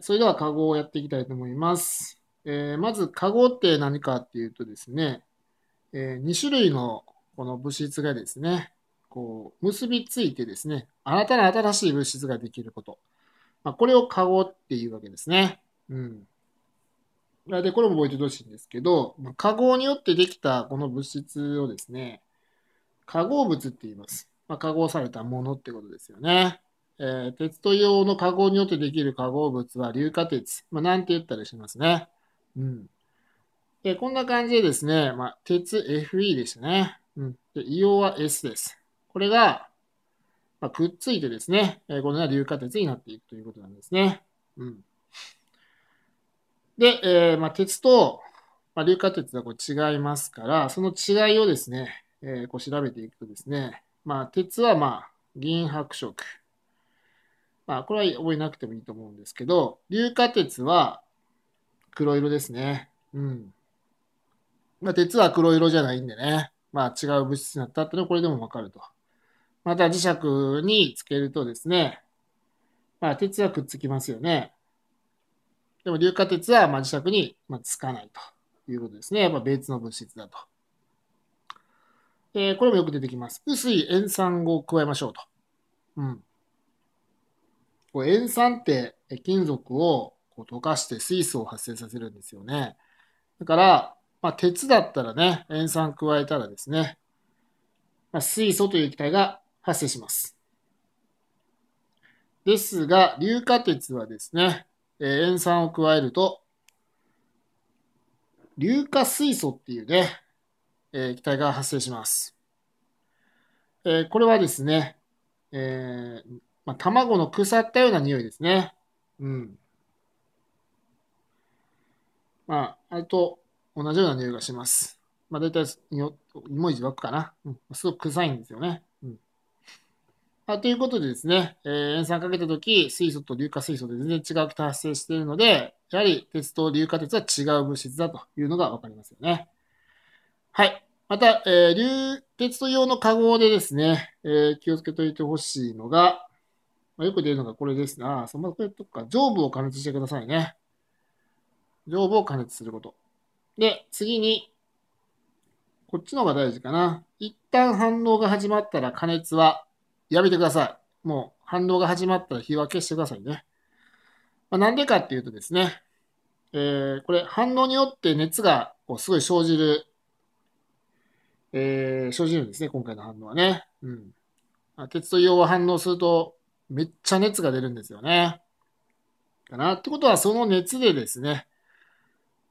それでは化合をやっていきたいと思います。えーまず化合って何かっていうとですね、え2種類のこの物質がですね、こう結びついてですね、新たな新しい物質ができること。まあ、これを化合っていうわけですね。うん。で、これも覚えておいてほしいんですけど、まあ化合によってできたこの物質をですね、化合物って言います。まあ、化合されたものってことですよね。えー鉄と硫黄の化合によってできる化合物は硫化鉄。まあ、なんて言ったりしますね。うん。で、こんな感じでですね、まあ、鉄 Fe でしたね。うん。で、硫黄は S です。これが、まあ、くっついてですね、えーこのような硫化鉄になっていくということなんですね。うん。で、えーまあ、鉄と、まあ、硫化鉄はこれ違いますから、その違いをですね、えーこう調べていくとですね、まあ、鉄はまあ、銀白色。まあ、これは覚えなくてもいいと思うんですけど、硫化鉄は黒色ですね。うん。まあ、鉄は黒色じゃないんでね。まあ、違う物質になったっていうのはこれでもわかると。また磁石につけるとですね、まあ、鉄はくっつきますよね。でも、硫化鉄はま磁石につかないということですね。やっぱ別の物質だと。えこれもよく出てきます。薄い塩酸を加えましょうと。うん。こう塩酸って金属をこう溶かして水素を発生させるんですよね。だから、まあ、鉄だったらね、塩酸加えたらですね、まあ、水素という液体が発生します。ですが、硫化鉄はですね、え塩酸を加えると、硫化水素っていうね、え液体が発生します。えこれはですね、えーまあ、卵の腐ったような匂いですね。うん。まあ、あれと同じような匂いがします。まあ、大体、よイモイジ湧くかな。うん。すごく臭いんですよね。うん。まあ、ということでですね、えー塩酸かけたとき、水素と硫化水素で全然違う気体発生しているので、やはり鉄と硫化鉄は違う物質だというのがわかりますよね。はい。また、えー硫鉄と硫黄の化合でですね、えー気をつけておいてほしいのが、まあ、よく出るのがこれですな。そのこれとか、上部を加熱してくださいね。上部を加熱すること。で、次に、こっちの方が大事かな。一旦反応が始まったら加熱はやめてください。もう反応が始まったら火は消してくださいね。まあ、なんでかっていうとですね、えーこれ反応によって熱がこうすごい生じる、えー生じるんですね、今回の反応はね。うん。鉄と硫黄は反応するとめっちゃ熱が出るんですよね。かな。ってことはその熱でですね、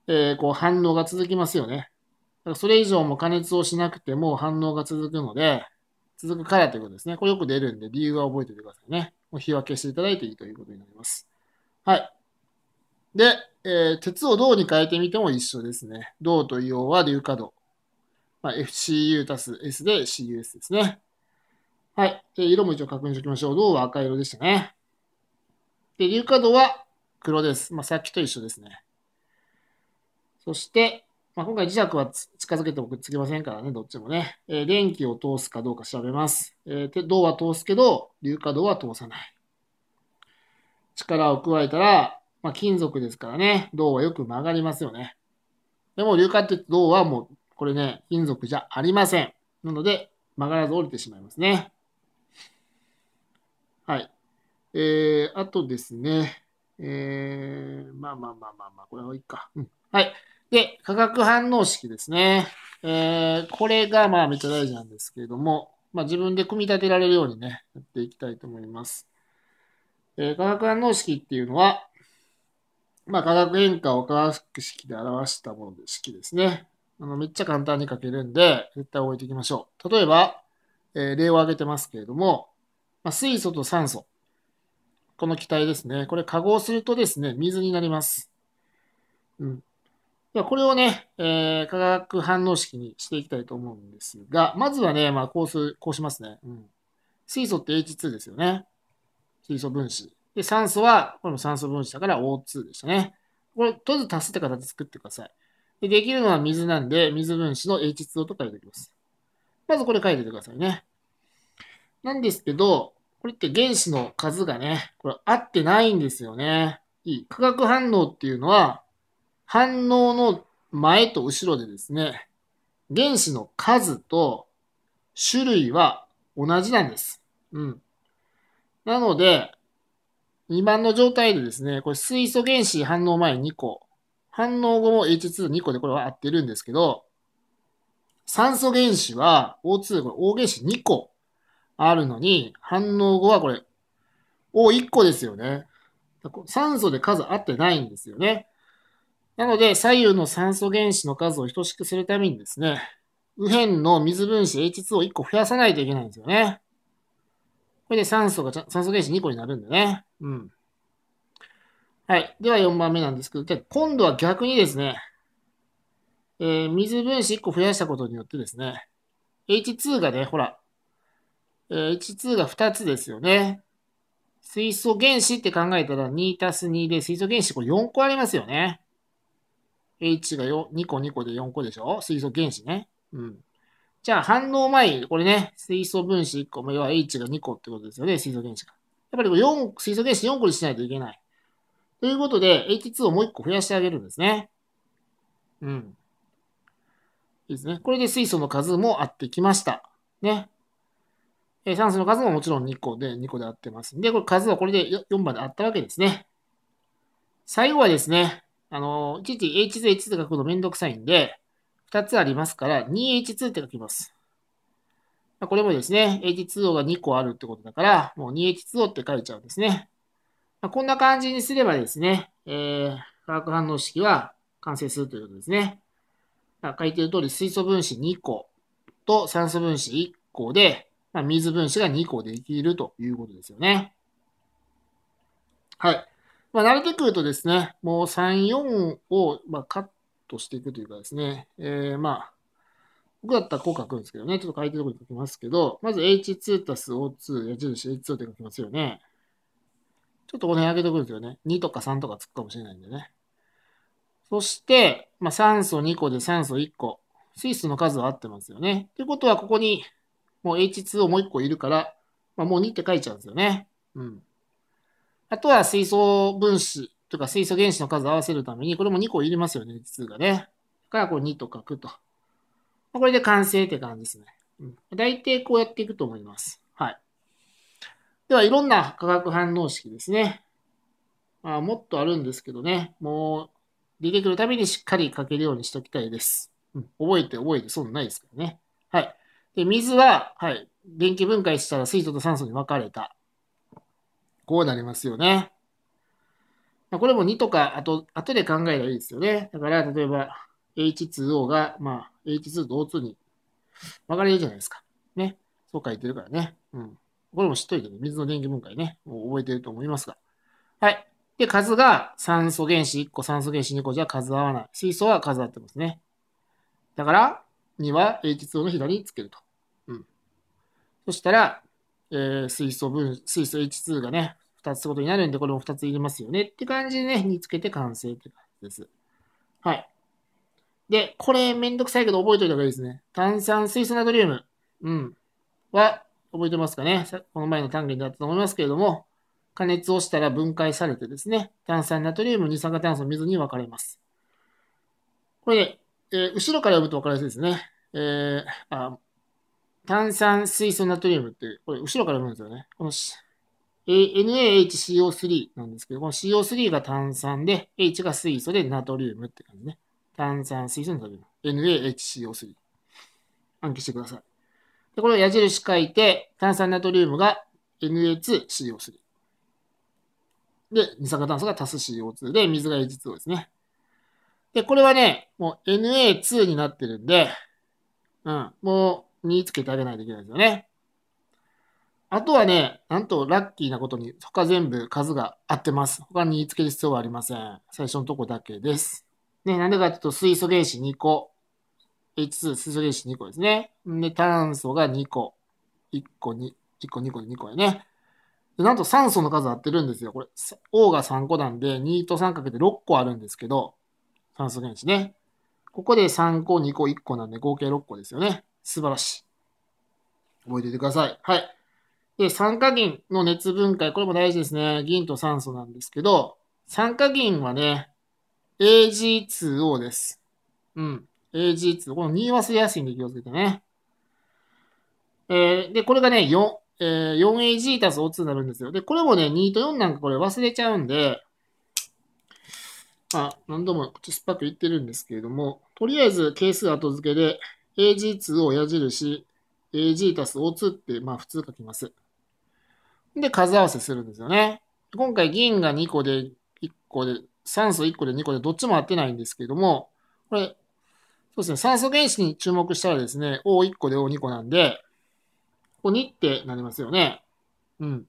えーこう反応が続きますよね。だからそれ以上も加熱をしなくても反応が続くので、続くからということですね。これよく出るんで理由は覚えておいてくださいね。もう火は消していただいていいということになります。はい。で、えー鉄を銅に変えてみても一緒ですね。銅と硫黄は硫化銅。まあ、FCU 足す S で CUS ですね。はい。で色も一応確認しておきましょう。銅は赤色でしたね。で、硫化銅は黒です。まあ、さっきと一緒ですね。そして、まあ、今回磁石は近づけてもくっつけませんからね、どっちもね。えー電気を通すかどうか調べます。えーで銅は通すけど、硫化銅は通さない。力を加えたら、まあ、金属ですからね、銅はよく曲がりますよね。でも、硫化鉄銅はもう、これね、金属じゃありません。なので、曲がらず折れてしまいますね。はい。えー、あとですね、えー、まあまあまあまあまあ、これはいいか。うん。はい。で、化学反応式ですね。えー、これがまあめっちゃ大事なんですけれども、まあ自分で組み立てられるようにね、やっていきたいと思います。えー化学反応式っていうのは、まあ化学変化を化学式で表したもので式ですね。あの、めっちゃ簡単に書けるんで、絶対覚えていきましょう。例えば、えー例を挙げてますけれども、まあ、水素と酸素。この気体ですね。これ化合するとですね、水になります。うん。ではこれをね、えー化学反応式にしていきたいと思うんですが、まずはね、まあ、こうする、こうしますね。うん。水素って H2 ですよね。水素分子。で、酸素は、これも酸素分子だから O2 でしたね。これ、とりあえず足すって形作ってください。で、できるのは水なんで、水分子の H2O と書いておきます。まずこれ書いててくださいね。なんですけど、これって原子の数がね、これ合ってないんですよね。いい。化学反応っていうのは、反応の前と後ろでですね、原子の数と種類は同じなんです。うん。なので、2番の状態でですね、これ水素原子反応前2個、反応後も H22 個でこれは合ってるんですけど、酸素原子は O2、これ O 原子2個あるのに、反応後はこれ O1 個ですよね。酸素で数合ってないんですよね。なので、左右の酸素原子の数を等しくするためにですね、右辺の水分子 H2 を1個増やさないといけないんですよね。これで酸素が、酸素原子2個になるんでね。うん。はい。では4番目なんですけど、今度は逆にですね、えー、水分子1個増やしたことによってですね、H2 がね、ほら、えー、H2 が2つですよね。水素原子って考えたら2たす2で水素原子これ4個ありますよね。H が2個2個で4個でしょ？水素原子ね。うん。じゃあ反応前、これね、水素分子1個、要は H が2個ってことですよね、水素原子が。やっぱり4、水素原子4個にしないといけない。ということで、H2 をもう1個増やしてあげるんですね。うん。いいですね。これで水素の数も合ってきました。ね。え酸素の数ももちろん2個で、2個で合ってますんで、これ数はこれで4番で合ったわけですね。最後はですね、あの、いちいち H2、H2 って書くのめんどくさいんで、2つありますから、2H2 って書きます。これもですね、H2O が2個あるってことだから、もう 2H2O って書いちゃうんですね。こんな感じにすればですね、えー、化学反応式は完成するということですね。書いてる通り、水素分子2個と酸素分子1個で、まあ、水分子が2個できるということですよね。はい。まあ、慣れてくるとですね、もう3、4を、ま、カットしていくというかですね、えー、まあ、僕だったらこう書くんですけどね、ちょっと書いてるところに書きますけど、まず H2 たす O2、矢印 H2 って書きますよね。ちょっとこの辺上げておくんですよね。2とか3とかつくかもしれないんでね。そして、まあ、酸素2個で酸素1個。水素の数は合ってますよね。ということは、ここにもう H2 をもう1個いるから、まあ、もう2って書いちゃうんですよね。うん。あとは水素分子とか水素原子の数を合わせるために、これも2個いりますよね、H2 がね。だからこう2と書くと。これで完成って感じですね。うん。大体こうやっていくと思います。はい。では、いろんな化学反応式ですね。まあ、もっとあるんですけどね。もう、出てくるたびにしっかり書けるようにしておきたいです。うん。覚えて覚えて、そうないですからね。はい。で、水は、はい。電気分解したら水素と酸素に分かれた。こうなりますよね。これも2とか、あと、後で考えればいいですよね。だから、例えば、H2O が、まあ、H2 と O2 に分かれるじゃないですか。ね。そう書いてるからね。うん。これも知っといてね。水の電気分解ね。もう覚えてると思いますが。はい。で、数が酸素原子1個、酸素原子2個じゃ数合わない。水素は数合ってますね。だから、2は H2O の左につけると。そしたら、えー、水素分、水素 H2 がね、2つことになるんで、これも2つ入れますよねって感じでね、につけて完成って感じです。はい。で、これめんどくさいけど覚えておいた方がいいですね。炭酸水素ナトリウム。うん。は、覚えてますかねこの前の単元だったと思いますけれども、加熱をしたら分解されてですね、炭酸ナトリウム、二酸化炭素、水に分かれます。これで、えー、後ろから読むと分かりやすいですね。えー、あ炭酸水素ナトリウムって、これ後ろから読むんですよね。この NaHCO3 なんですけど、この CO3 が炭酸で、H が水素でナトリウムって感じね。炭酸水素ナトリウム。NaHCO3。暗記してください。で、これを矢印書いて、炭酸ナトリウムが Na2CO3。で、二酸化炭素が足す CO2 で、水が H2O ですね。で、これはね、もう Na2 になってるんで、うん、もう、につけてあげないといけないですよね。あとはね、なんとラッキーなことに、他全部数が合ってます。他につける必要はありません。最初のとこだけです。ね、なんでかっていうと、水素原子2個。H2 水素原子2個ですね。で、炭素が2個。1個2、1個2個で2個やね。で、なんと酸素の数合ってるんですよ。これ、O が3個なんで、2と3かけて6個あるんですけど、酸素原子ね。ここで3個、2個、1個なんで合計6個ですよね。素晴らしい。覚えておいてください。はい。で、酸化銀の熱分解、これも大事ですね。銀と酸素なんですけど、酸化銀はね、AG2O です。うん。AG2。この2忘れやすいんで気をつけてね。えー、で、これがね、4、えー、4AG たす O2 になるんですよ。で、これもね、2と4なんかこれ忘れちゃうんで、まあ、何度も口酸っぱく言ってるんですけれども、とりあえず係数後付けで AG2 を矢印、AG たす O2 って、まあ普通書きます。で、数合わせするんですよね。今回銀が2個で1個で、酸素1個で2個でどっちも合ってないんですけれども、これ、そうですね、酸素原子に注目したらですね、O1 個で O2 個なんで、ここ2ってなりますよね。うん。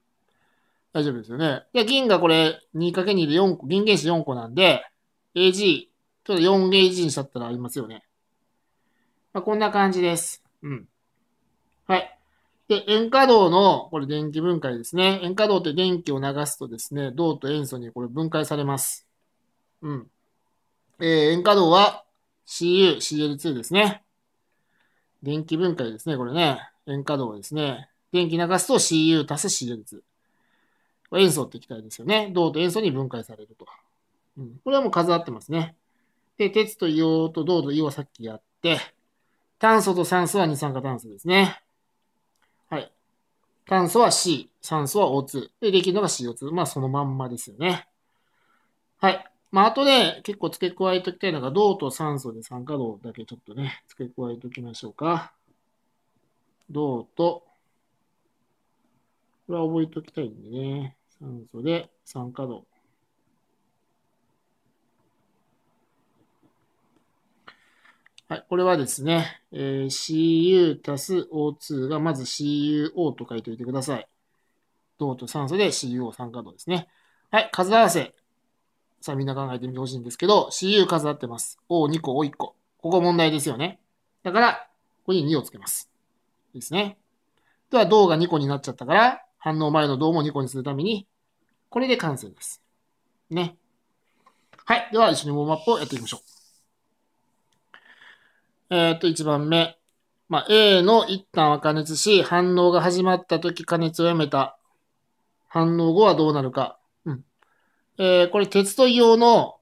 大丈夫ですよね。で、銀がこれ 2×2 で4個、銀原子4個なんで、AG、ちょっと 4AG にしちゃったらありますよね。まあ、こんな感じです。うん。はい。で、塩化銅の、これ電気分解ですね。塩化銅って電気を流すとですね、銅と塩素にこれ分解されます。うん。えー、塩化銅は Cu、Cl2 ですね。電気分解ですね、これね。塩化銅ですね。電気流すと Cu 足す Cl2。塩素って気体ですよね。銅と塩素に分解されると。うん、これはもう数合ってますね。で、鉄と硫黄と銅と硫黄はさっきやって、炭素と酸素は二酸化炭素ですね。はい。炭素は C、酸素は O2。で、できるのが CO2。まあ、そのまんまですよね。はい。まあ、あとで結構付け加えておきたいのが、銅と酸素で酸化銅だけちょっとね、付け加えておきましょうか。銅と、これは覚えておきたいんでね。酸素で酸化銅。はい、これはですね、えー、Cu たす O2 がまず CuO と書いておいてください。銅と酸素で CuO 酸化銅ですね。はい、数合わせ。さあみんな考えてみてほしいんですけど、Cu 数合ってます。O2 個、O1 個。ここ問題ですよね。だから、ここに2をつけます。いいですね。では、銅が2個になっちゃったから、反応前の銅も2個にするために、これで完成です。ね。はい。では、一緒にウォームアップをやっていきましょう。えっ、と、1番目。まあ、A の一旦は加熱し、反応が始まった時加熱をやめた。反応後はどうなるか。うん。えー、これ鉄と硫黄の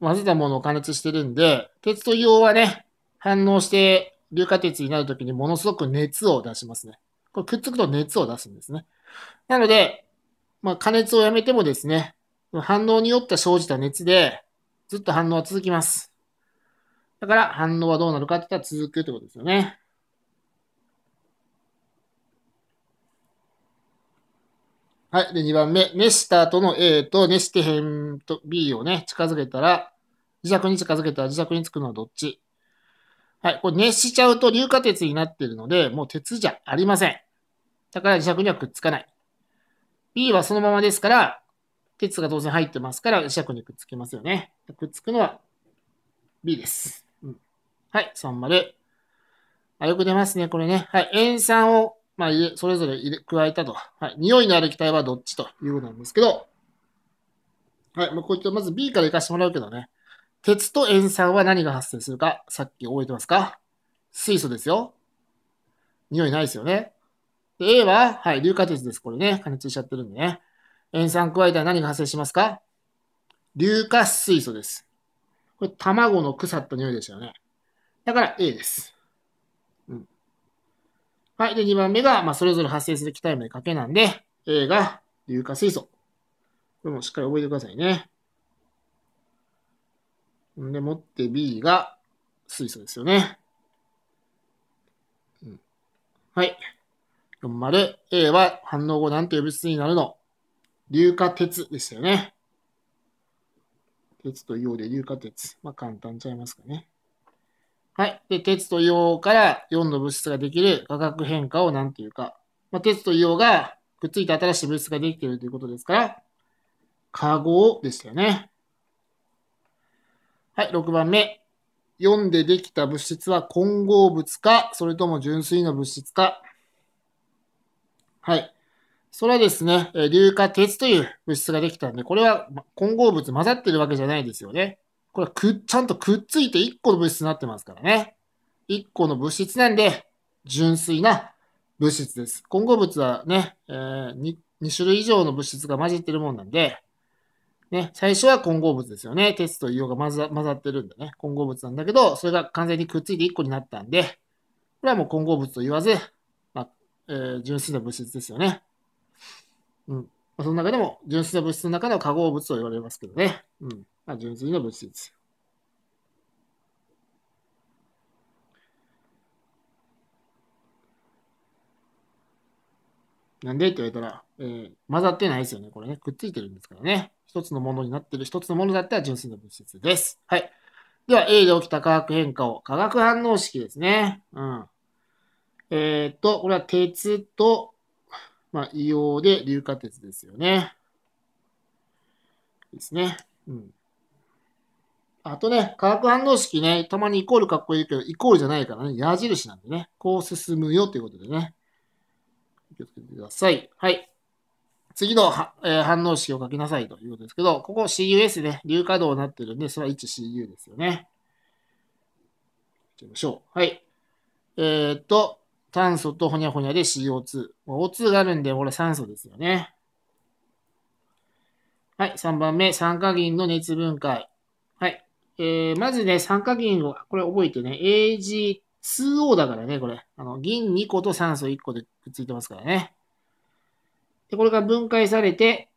混ぜたものを加熱してるんで、鉄と硫黄はね、反応して硫化鉄になるときにものすごく熱を出しますね。これくっつくと熱を出すんですね。なので、まあ、加熱をやめてもですね、反応によって生じた熱でずっと反応は続きます。だから反応はどうなるかって言ったら続くってことですよね。はい。で、2番目。熱した後の A と熱してへんと B をね、近づけたら、磁石に近づけたら磁石につくのはどっちはい。これ熱しちゃうと硫化鉄になっているので、もう鉄じゃありません。だから磁石にはくっつかない。B はそのままですから、鉄が当然入ってますから磁石にくっつきますよね。くっつくのは B です。はい、3丸。あ、よく出ますね、これね。はい、塩酸を、まあ、それぞれ入れ加えたと。はい、匂いのある気体はどっちということなんですけど、はい、まあ、こういった、まず B から行かしてもらうけどね。鉄と塩酸は何が発生するか、さっき覚えてますか？水素ですよ。匂いないですよね。で、A は、はい、硫化鉄です。これね、加熱しちゃってるんでね。塩酸加えたら何が発生しますか？硫化水素です。これ、卵の腐った匂いですよね。だから A です。うん。はい。で、2番目が、まあ、それぞれ発生する気体名かけなんで、A が硫化水素。これもしっかり覚えてくださいね。んで、もって B が水素ですよね。うん、はい。4丸。A は反応後何という物質になるの硫化鉄ですよね。鉄と硫黄で硫化鉄。まあ、簡単ちゃいますかね。はい。で、鉄と硫黄から4の物質ができる化学変化を何ていうか。まあ、鉄と硫黄がくっついて新しい物質ができているということですから、化合ですよね。はい。6番目。4でできた物質は混合物か、それとも純粋の物質か。はい。それはですね、硫化鉄という物質ができたんで、これは混合物混ざってるわけじゃないですよね。これはく、ちゃんとくっついて1個の物質になってますからね。1個の物質なんで、純粋な物質です。混合物はね、えー、2, 2種類以上の物質が混じってるもんなんで、ね、最初は混合物ですよね。鉄と硫黄が混ざ混ざってるんだね。混合物なんだけど、それが完全にくっついて1個になったんで、これはもう混合物と言わず、まあえー、純粋な物質ですよね。うん。その中でも、純粋な物質の中の化合物と言われますけどね。うん。まあ、純粋な物質。なんでって言われたら、えー、混ざってないですよね。これね、くっついてるんですからね。一つのものになってる、一つのものだったら純粋な物質です。はい。では、A で起きた化学変化を、化学反応式ですね。うん。えー、っと、これは鉄と、まあ、硫黄で硫化鉄ですよね。ですね。うん。あとね、化学反応式ね、たまにイコールかっこいいけど、イコールじゃないからね、矢印なんでね、こう進むよということでね。気をつけてください。はい。次の、えー、反応式を書きなさいということですけど、ここ CUS ね、硫化銅になってるんで、それは 1CU ですよね。いきましょう。はい。えー、っと、炭素とほにゃほにゃで CO2。O2 があるんで、これ酸素ですよね。はい。3番目、酸化銀の熱分解。はい。えー、まずね、酸化銀を、これ覚えてね、AG2O だからね、これ。あの、銀2個と酸素1個でくっついてますからね。で、これが分解されて、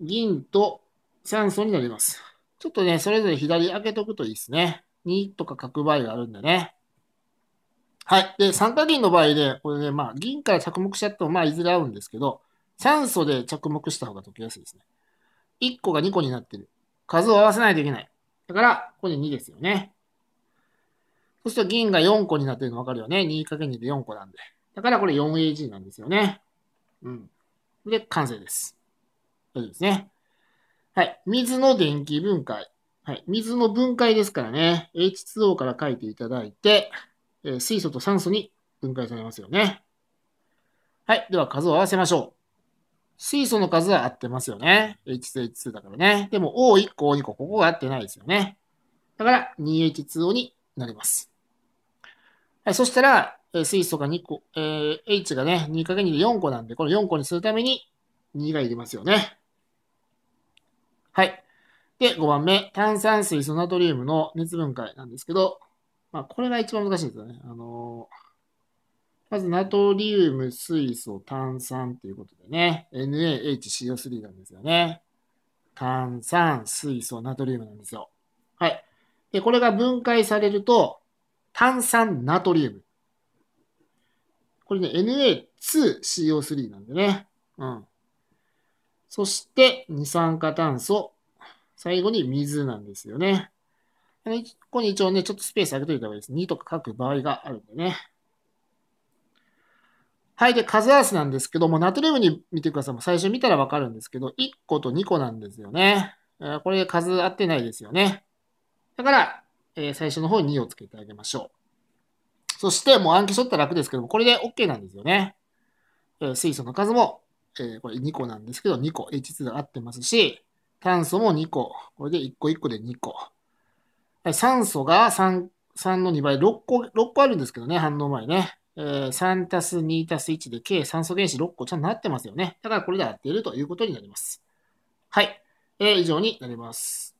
銀と酸素になります。ちょっとね、それぞれ左開けとくといいですね。2とか書く場合があるんでね。はい。で、酸化銀の場合で、これね、まあ、銀から着目しちゃっても、まあ、いずれ合うんですけど、酸素で着目した方が解きやすいですね。1個が2個になってる。数を合わせないといけない。だから、ここで2ですよね。そうすると銀が4個になってるの分かるよね。2×2 で4個なんで。だからこれ 4AG なんですよね。うん。で、完成です。大丈夫ですね。はい。水の電気分解。はい。水の分解ですからね。H2O から書いていただいて、えー、水素と酸素に分解されますよね。はい。では数を合わせましょう。水素の数は合ってますよね。H2H2 だからね。でも O1 個 O2 個、ここが合ってないですよね。だから 2H2O になります。はい。そしたら、え水素が2個、えー、H がね、2×2 で4個なんで、この4個にするために2がいりますよね。はい。で、5番目、炭酸水素ナトリウムの熱分解なんですけど、まあ、これが一番難しいですよね。あのー、まず、ナトリウム、水素、炭酸ということでね、NaHCO3 なんですよね。炭酸、水素、ナトリウムなんですよ。はい。で、これが分解されると、炭酸ナトリウム。これね、Na2CO3 なんでね。うん。そして、二酸化炭素。最後に水なんですよね。ここに一応ね、ちょっとスペース上げといた方がいいです。2とか書く場合があるんでね。はい。で、数合わせなんですけども、ナトリウムに見てください。最初見たらわかるんですけど、1個と2個なんですよね。これ数合ってないですよね。だから、えー、最初の方に2をつけてあげましょう。そして、もう暗記しとったら楽ですけども、これで OK なんですよね。えー、水素の数も、えー、これ2個なんですけど、2個 H2 が合ってますし、炭素も2個。これで1個1個で2個。酸素が 3, 3の2倍、6個、6個あるんですけどね、反応前ね。えー、3たす2たす1で計酸素原子6個ちゃんとなってますよね。だからこれで合っているということになります。はい。えー、以上になります。